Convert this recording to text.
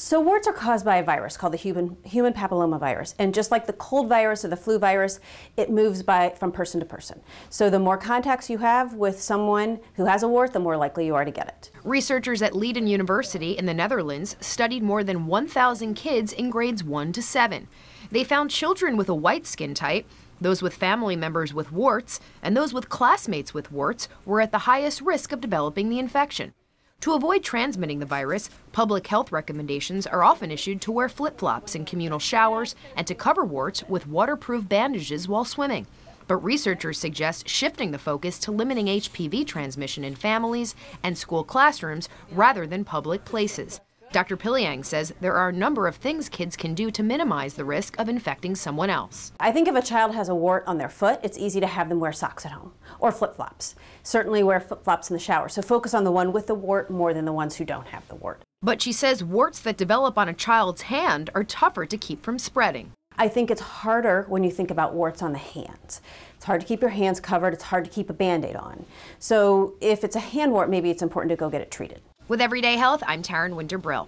So warts are caused by a virus called the human, human papillomavirus. And just like the cold virus or the flu virus, it moves by from person to person. So the more contacts you have with someone who has a wart, the more likely you are to get it. Researchers at Leiden University in the Netherlands studied more than 1,000 kids in grades 1 to 7. They found children with a white skin type those with family members with warts and those with classmates with warts were at the highest risk of developing the infection. To avoid transmitting the virus, public health recommendations are often issued to wear flip flops in communal showers and to cover warts with waterproof bandages while swimming. But researchers suggest shifting the focus to limiting HPV transmission in families and school classrooms rather than public places. Dr. Piliang says there are a number of things kids can do to minimize the risk of infecting someone else. I think if a child has a wart on their foot, it's easy to have them wear socks at home or flip flops. Certainly wear flip flops in the shower. So focus on the one with the wart more than the ones who don't have the wart. But she says warts that develop on a child's hand are tougher to keep from spreading. I think it's harder when you think about warts on the hands. It's hard to keep your hands covered, it's hard to keep a band aid on. So if it's a hand wart, maybe it's important to go get it treated. With Everyday Health, I'm Taryn Winter Brill.